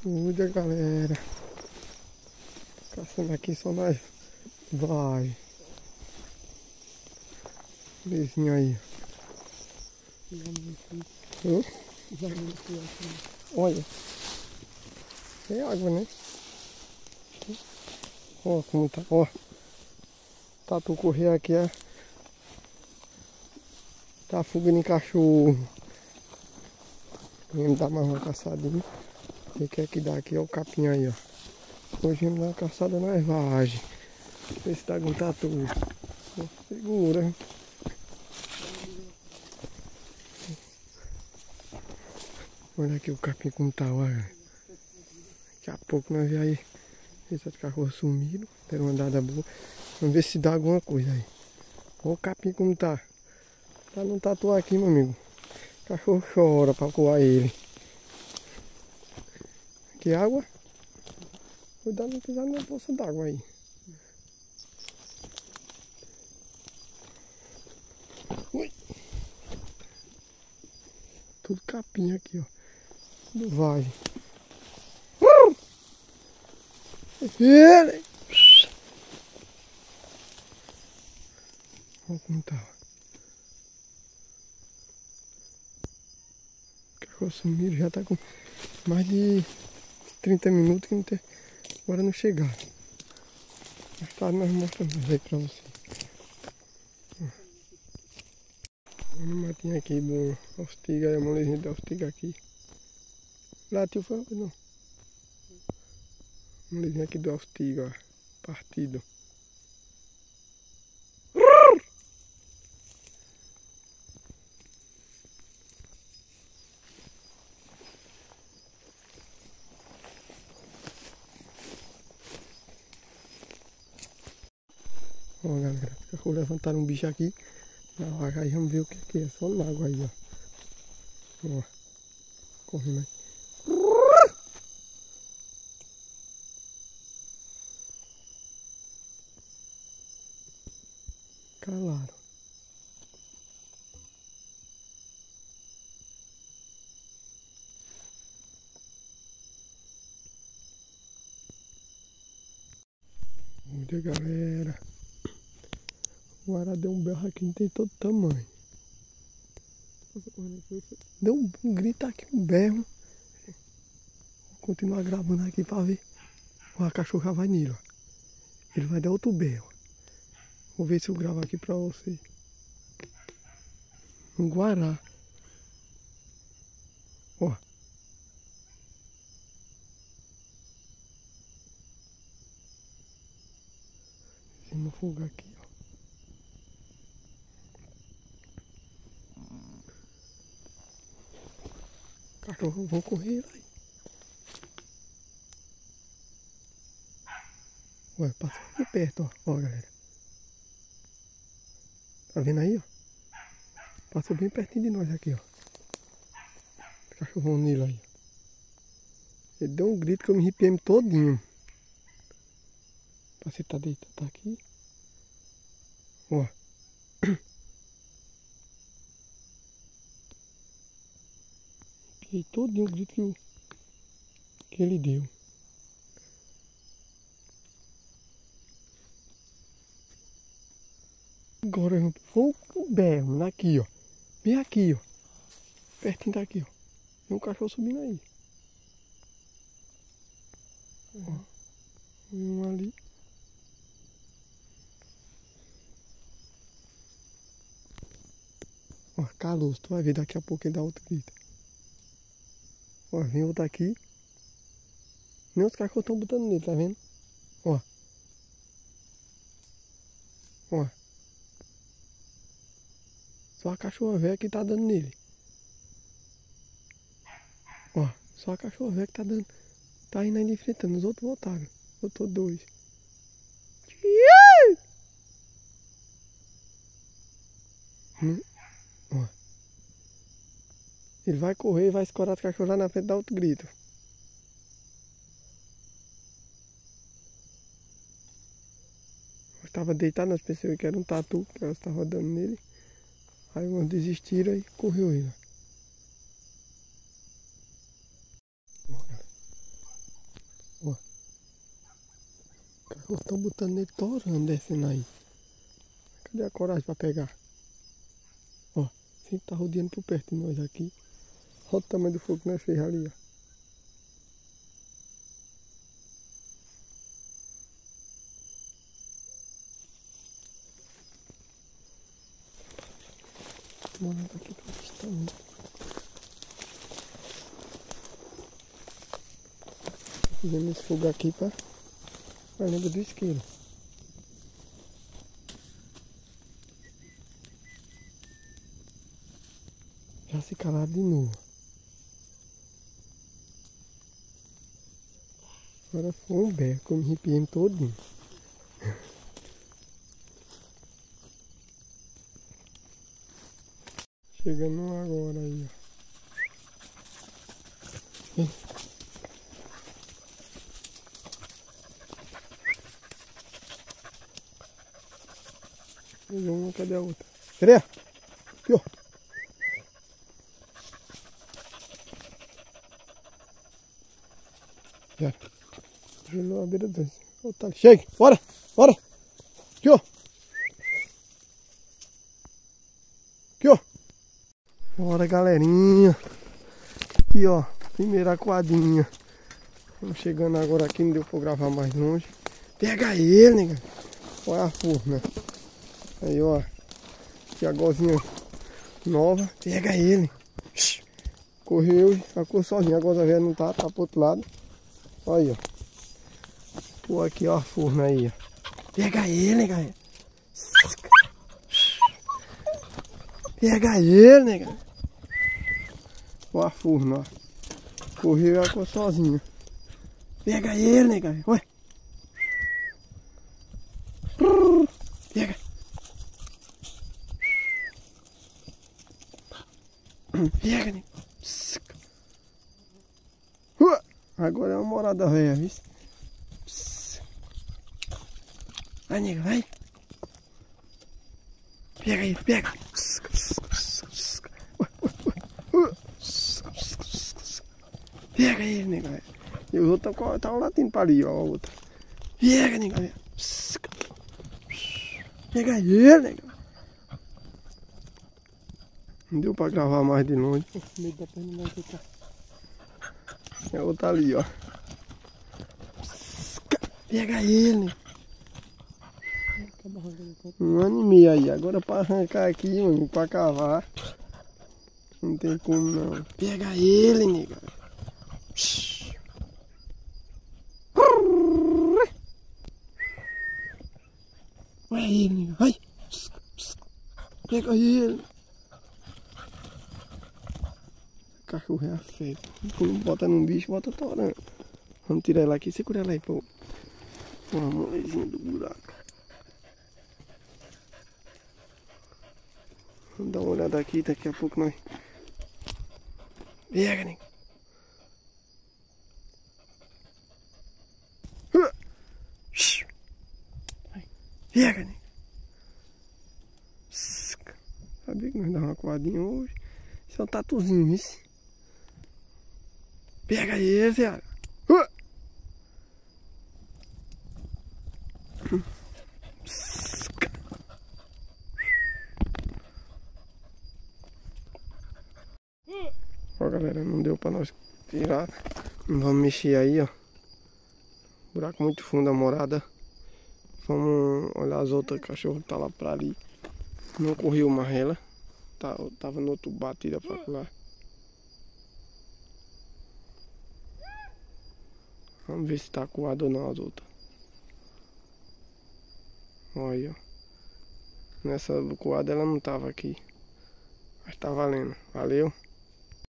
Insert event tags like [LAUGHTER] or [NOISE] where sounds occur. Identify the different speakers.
Speaker 1: Cuida galera. Caçando aqui só nós. Vai. Beijinho aí. Hã? Olha. É água, né? Ó como tá. Ó. Tatu correr aqui, ó. Tá fugando em cachorro. Vamos dar mais uma caçadinha. O que é que dá aqui? É o capim aí, ó. Hoje vamos dar uma caçada na ervagem. Ver se dá algum tatu. Segura. Olha aqui o capim como tá, olha. Daqui a pouco nós vemos aí. Esses cachorros sumiram. Deram uma andada boa. Vamos ver se dá alguma coisa aí. Olha o capim como tá. Tá no tatu aqui, meu amigo. O cachorro chora pra coar ele. Aqui água. Cuidado não pisar na poça d'água aí. Ui. Tudo capim aqui, ó. Tudo vale. Uh! Ele! Olha como tá. O cachorro sumiram, já tá com mais de 30 minutos que não tem. Agora não chegaram. Mais tarde nós mostramos aí pra vocês. Olha o matinho aqui do Austiga, a molezinha do Austiga aqui. Latiu foi não? Molezinha aqui do Austiga, ó. Partido. Ó galera, vou levantar um bicho aqui na água aí, vamos ver o que, que é, só na água aí, ó. Ó, correndo aí. Calaram. Olha galera. O ara deu um berro aqui, não tem todo tamanho. Deu um grito aqui, um berro. Vou continuar gravando aqui pra ver. O cachorro já vai nele, ó. Ele vai dar outro berro. Vou ver se eu gravo aqui pra você. Um guará. Ó. Vamos folgar aqui, Cachorro, vão correr aí. Ué, passou aqui perto, ó. Ó, galera. Tá vendo aí, ó? Passou bem pertinho de nós aqui, ó. Cachorrão Nilo aí. Ele deu um grito que eu me arrepiei todinho. Você tá deitado, tá aqui. Ó. [CLEARS THROAT] Arrepiei todinho o grito que, que ele deu. Agora eu vou o berro, aqui, ó. Bem aqui, ó. Pertinho daqui, ó. Tem um cachorro subindo aí. Ó. Um ali. Ó, Carlos, tu vai ver daqui a pouco ele dá outro grito. Ó, vem outro aqui. Nem os cachorros estão botando nele, tá vendo? Ó. Ó. Só a cachorra velha que tá dando nele. Ó, só a cachorra velha que tá dando. Tá indo ainda enfrentando. Os outros voltaram. Voltou dois. Ó. Ele vai correr, vai escorar os cachorros lá na frente e outro grito. Eu estava deitado nas pessoas que era um tatu que elas estavam dando nele. Aí uns desistiram e correu ele. Cachorros estão botando nele torando, descendo aí. Cadê a coragem para pegar? Ó, sempre tá rodeando por perto de nós aqui. Olha o tamanho do fogo que nós fez ali, ó. Morando aqui pra distante. Fizemos esse fogo aqui pra, pra lembra do isqueiro. Já se calaram de novo. Agora um beco, eu me arrepiei todinho. Chegando agora aí, ó. Pegou uma, cadê a outra? Cadê? Aqui, ó. Já. Gelou a beira dois. Outra. Chega, bora, bora. Aqui, ó. Aqui, ó. Bora, galerinha. Aqui, ó. Primeira quadrinha. Estamos chegando agora aqui, não deu pra gravar mais longe. Pega ele, nega. Olha a forma. Aí, ó. Aqui a gozinha nova. Pega ele. Correu, sacou sozinho. A goza velha não tá, tá pro outro lado. Olha aí, ó. Pô, aqui, ó, a forma aí. Pega ele, galera. Pega ele, nega. Ó a forma, ó. Correu e sozinho. Pega ele, nega. Ué. Pega. Pega, nega. Agora é uma morada velha, viu? Vai, nega, vai. Pega ele, pega. Pega ele, nega. E os outros estão tá latindo para ali, ó. A outra. Pega, nega. Pega ele, nega. Não deu para gravar mais de longe. Medo da perna não ficar. É outra ali, ó. Pega ele. Um ano e meio aí. Agora para arrancar aqui, mano, para cavar. Não tem como não. Pega ele, nega. Vai ele, nega. Vai. Pega ele. cachorro é afeto. Quando bota num bicho, bota torando. Vamos tirar ela aqui, segura ela aí, pô. Uma molezinha do buraco. Vamos dar uma olhada aqui, daqui a pouco nós. Pega, nego. Pega, nego. Sabia que nós dá uma coadinha hoje. Isso é um tatuzinho, isso. Pega aí, viado. Uh! Ó galera, não deu pra nós tirar. Vamos mexer aí, ó. Buraco muito fundo a morada. Vamos olhar as outras cachorros que tá lá pra ali. Não correu mais ela. Tá, tava no outro batida pra lá. Vamos ver se tá coado ou não as outras. Olha, ó. Nessa coada ela não tava aqui. Mas tá valendo. Valeu.